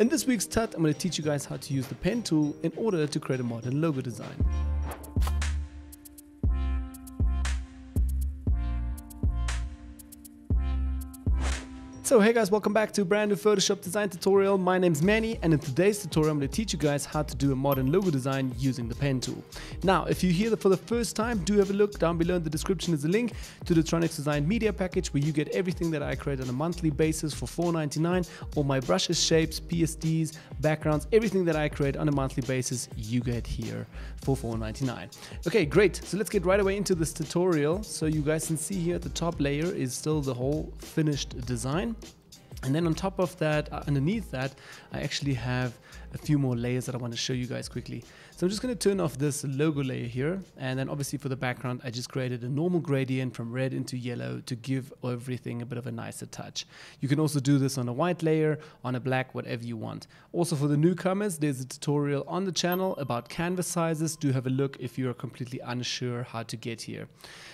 In this week's TUT, I'm going to teach you guys how to use the pen tool in order to create a modern logo design. So hey guys, welcome back to a brand new Photoshop design tutorial. My name's Manny and in today's tutorial I'm going to teach you guys how to do a modern logo design using the pen tool. Now if you're here for the first time, do have a look. Down below in the description is a link to the Tronix Design Media Package where you get everything that I create on a monthly basis for $4.99. All my brushes, shapes, PSDs, backgrounds, everything that I create on a monthly basis you get here for $4.99. Okay, great. So let's get right away into this tutorial. So you guys can see here at the top layer is still the whole finished design. And then on top of that, uh, underneath that, I actually have a few more layers that I want to show you guys quickly. So I'm just going to turn off this logo layer here. And then obviously for the background, I just created a normal gradient from red into yellow to give everything a bit of a nicer touch. You can also do this on a white layer, on a black, whatever you want. Also for the newcomers, there's a tutorial on the channel about canvas sizes. Do have a look if you are completely unsure how to get here.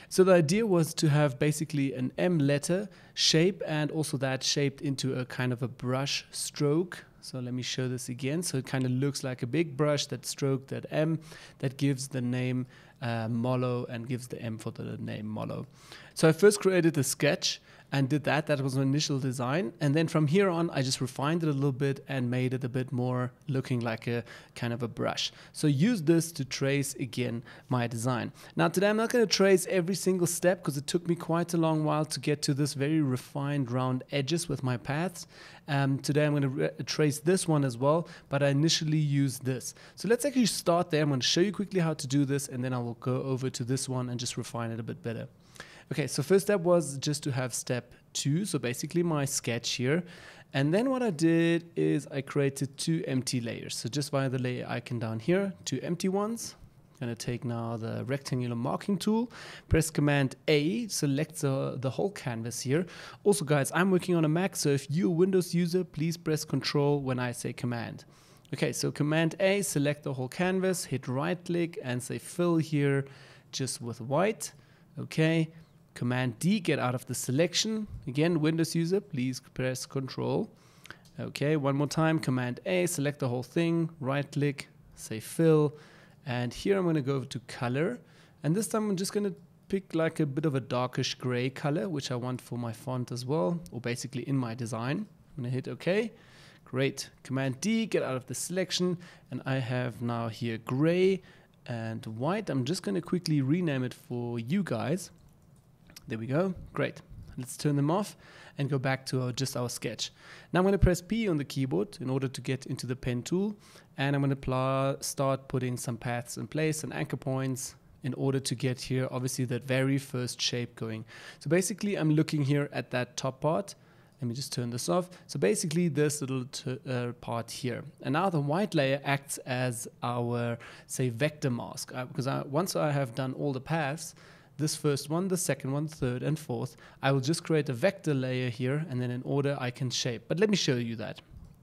So the idea was to have basically an M letter shape and also that shaped into a kind of a brush stroke so let me show this again. So it kind of looks like a big brush that stroke that M that gives the name uh, Molo and gives the M for the name Molo. So I first created the sketch and did that. That was my initial design. And then from here on, I just refined it a little bit and made it a bit more looking like a kind of a brush. So use this to trace again my design. Now today I'm not going to trace every single step because it took me quite a long while to get to this very refined round edges with my paths. Um, today I'm going to trace this one as well, but I initially used this. So let's actually start there. I'm going to show you quickly how to do this and then I will go over to this one and just refine it a bit better. Okay, so first step was just to have step two, so basically my sketch here. And then what I did is I created two empty layers. So just via the layer icon down here, two empty ones. I'm gonna take now the rectangular marquee tool, press Command A, select the, the whole canvas here. Also guys, I'm working on a Mac, so if you're a Windows user, please press Control when I say Command. Okay, so Command A, select the whole canvas, hit right click and say fill here just with white. Okay, Command D, get out of the selection. Again, Windows user, please press Control. Okay, one more time, Command A, select the whole thing, right click, say fill. And here I'm gonna go to color. And this time I'm just gonna pick like a bit of a darkish gray color, which I want for my font as well, or basically in my design. I'm gonna hit OK. Great. Command D, get out of the selection. And I have now here gray and white. I'm just gonna quickly rename it for you guys. There we go. Great. Let's turn them off and go back to our, just our sketch. Now I'm going to press P on the keyboard in order to get into the pen tool. And I'm going to start putting some paths in place and anchor points in order to get here, obviously, that very first shape going. So basically, I'm looking here at that top part. Let me just turn this off. So basically this little uh, part here. And now the white layer acts as our, say, vector mask. Uh, because I, once I have done all the paths, this first one, the second one, third, and fourth. I will just create a vector layer here, and then in order I can shape. But let me show you that.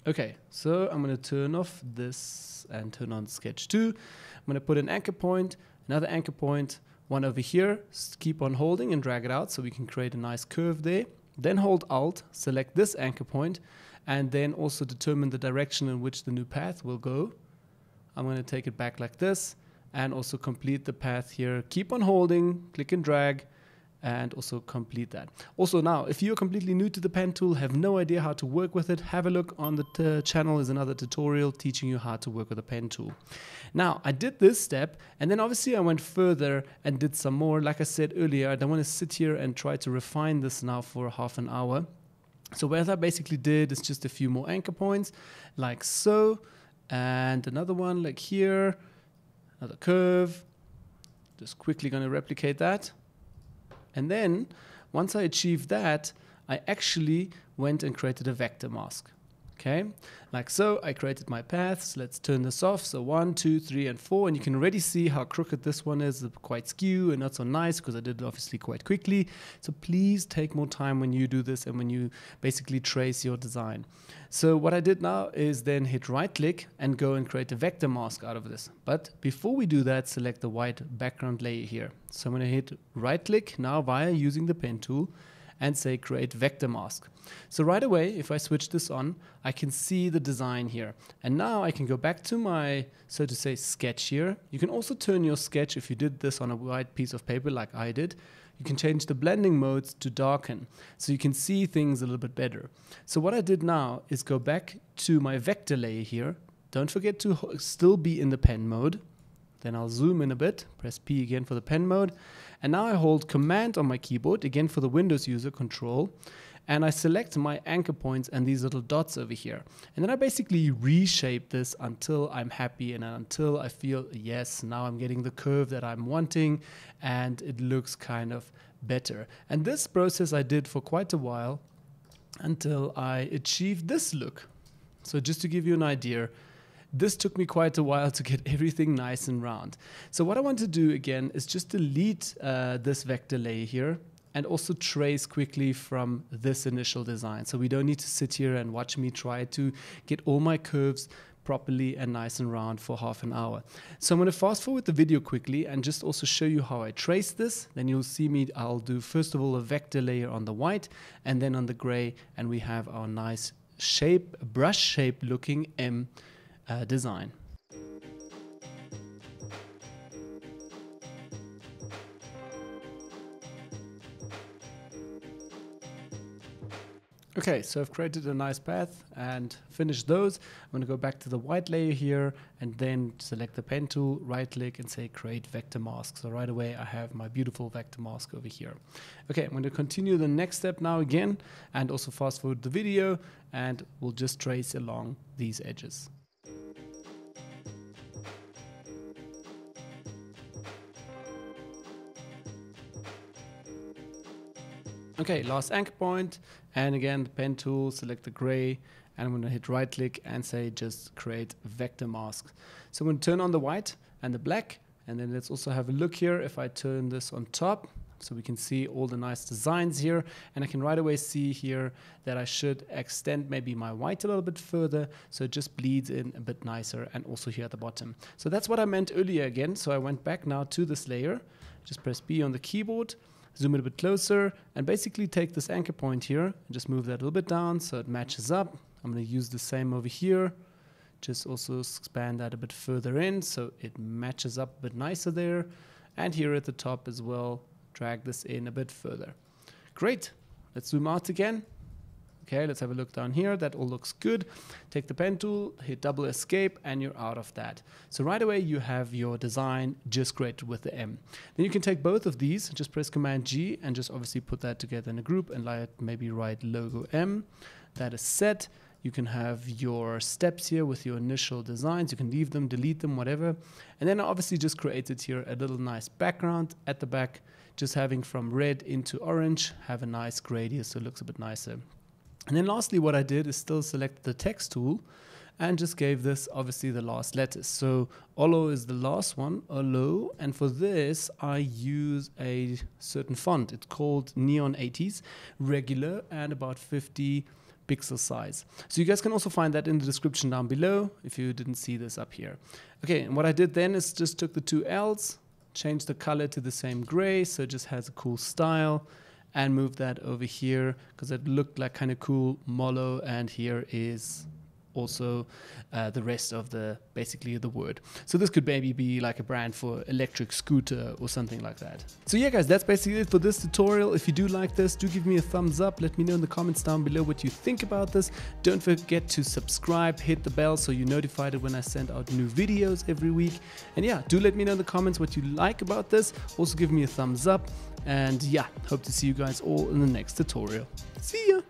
Okay, so I'm going to turn off this and turn on sketch 2. I'm going to put an anchor point, another anchor point, one over here. Keep on holding and drag it out so we can create a nice curve there. Then hold Alt, select this anchor point, and then also determine the direction in which the new path will go. I'm going to take it back like this and also complete the path here. Keep on holding, click and drag, and also complete that. Also now, if you're completely new to the pen tool, have no idea how to work with it, have a look on the channel is another tutorial teaching you how to work with the pen tool. Now, I did this step, and then obviously I went further and did some more. Like I said earlier, I don't want to sit here and try to refine this now for half an hour. So what I basically did is just a few more anchor points, like so, and another one like here, another curve. Just quickly going to replicate that. And then once I achieved that, I actually went and created a vector mask. Okay, like so, I created my paths. Let's turn this off. So one, two, three, and four. And you can already see how crooked this one is, quite skew and not so nice because I did it obviously quite quickly. So please take more time when you do this and when you basically trace your design. So what I did now is then hit right click and go and create a vector mask out of this. But before we do that, select the white background layer here. So I'm to hit right click now via using the pen tool and say create vector mask. So right away, if I switch this on, I can see the design here. And now I can go back to my, so to say, sketch here. You can also turn your sketch, if you did this on a white piece of paper like I did, you can change the blending modes to darken so you can see things a little bit better. So what I did now is go back to my vector layer here. Don't forget to still be in the pen mode. Then I'll zoom in a bit, press P again for the pen mode. And now I hold command on my keyboard, again for the Windows user control and I select my anchor points and these little dots over here. And then I basically reshape this until I'm happy and until I feel, yes, now I'm getting the curve that I'm wanting and it looks kind of better. And this process I did for quite a while until I achieved this look. So just to give you an idea, this took me quite a while to get everything nice and round. So what I want to do again is just delete uh, this vector layer here and also trace quickly from this initial design. So we don't need to sit here and watch me try to get all my curves properly and nice and round for half an hour. So I'm going to fast forward the video quickly and just also show you how I trace this. Then you'll see me, I'll do first of all a vector layer on the white and then on the gray and we have our nice shape, brush shape looking M uh, design. Okay, so I've created a nice path and finished those. I'm going to go back to the white layer here and then select the pen tool, right click and say create vector mask. So right away I have my beautiful vector mask over here. Okay, I'm going to continue the next step now again and also fast forward the video and we'll just trace along these edges. Okay, last anchor point, and again, the pen tool, select the gray, and I'm going to hit right click and say just create vector mask. So I'm to turn on the white and the black, and then let's also have a look here. If I turn this on top, so we can see all the nice designs here. And I can right away see here that I should extend maybe my white a little bit further. So it just bleeds in a bit nicer and also here at the bottom. So that's what I meant earlier again. So I went back now to this layer, just press B on the keyboard zoom it a bit closer, and basically take this anchor point here and just move that a little bit down so it matches up. I'm going to use the same over here. Just also expand that a bit further in so it matches up a bit nicer there. And here at the top as well, drag this in a bit further. Great. Let's zoom out again. Okay, let's have a look down here. That all looks good. Take the pen tool, hit double escape, and you're out of that. So right away, you have your design just created with the M. Then you can take both of these, just press Command G, and just obviously put that together in a group and like maybe write logo M. That is set. You can have your steps here with your initial designs. You can leave them, delete them, whatever. And then I obviously just created here a little nice background at the back, just having from red into orange, have a nice gradient so it looks a bit nicer. And then lastly, what I did is still select the text tool and just gave this obviously the last letters. So Olo is the last one, Olo, and for this I use a certain font. It's called Neon 80s, regular and about 50 pixel size. So you guys can also find that in the description down below if you didn't see this up here. Okay, and what I did then is just took the two L's, changed the color to the same gray so it just has a cool style and move that over here because it looked like kind of cool. Molo and here is also uh, the rest of the basically the word. So this could maybe be like a brand for electric scooter or something like that. So yeah guys, that's basically it for this tutorial. If you do like this, do give me a thumbs up. Let me know in the comments down below what you think about this. Don't forget to subscribe, hit the bell so you're notified when I send out new videos every week. And yeah, do let me know in the comments what you like about this. Also give me a thumbs up. And yeah, hope to see you guys all in the next tutorial. See ya!